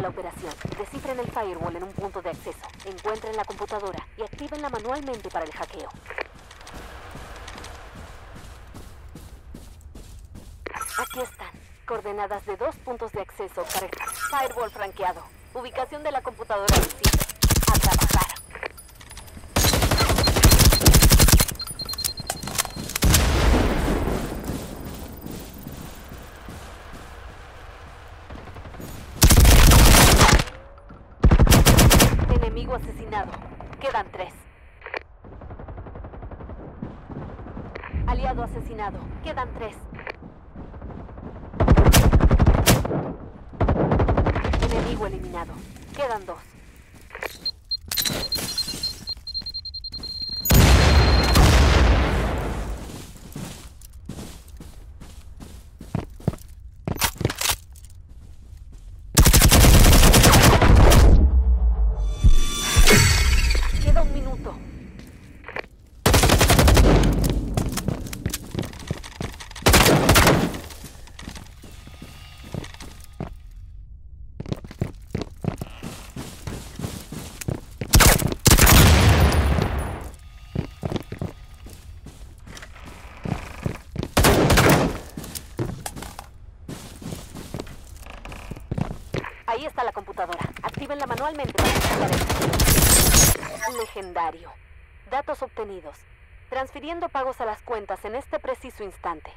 la operación. Descifren el firewall en un punto de acceso. Encuentren la computadora y actívenla manualmente para el hackeo. Aquí están. Coordenadas de dos puntos de acceso para. Firewall franqueado. Ubicación de la computadora. A trabajar. Enemigo asesinado. Quedan tres. Aliado asesinado. Quedan tres. Ahí está la computadora. Actívenla manualmente Legendario. Datos obtenidos. Transfiriendo pagos a las cuentas en este preciso instante.